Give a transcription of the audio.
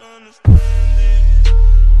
don't understand it.